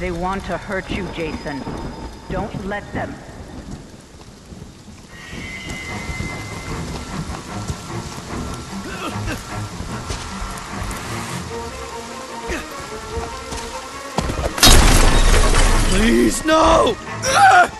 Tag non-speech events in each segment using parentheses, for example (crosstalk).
They want to hurt you, Jason. Don't let them. Please, no! Ah!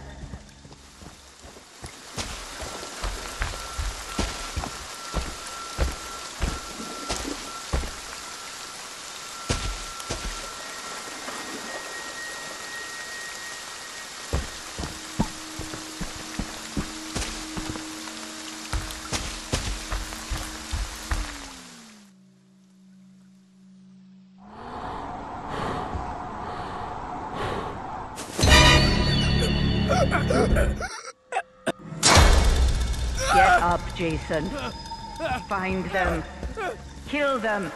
Jason. Find them. Kill them.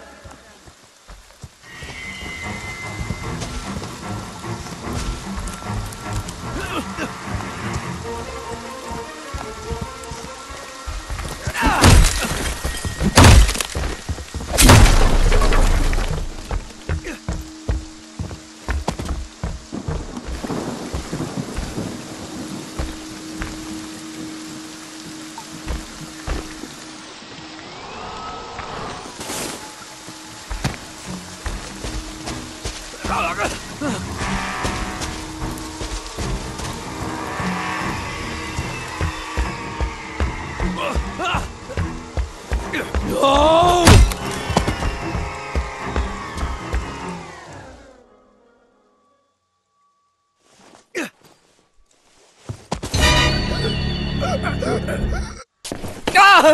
Ah!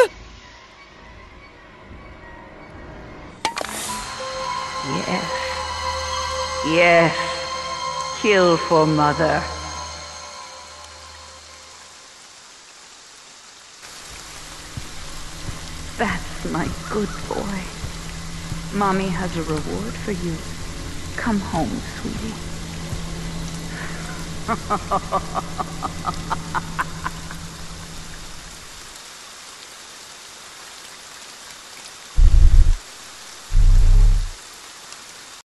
Yes. Yes. Kill for mother. That's my good boy. Mommy has a reward for you. Come home, sweetie. (laughs)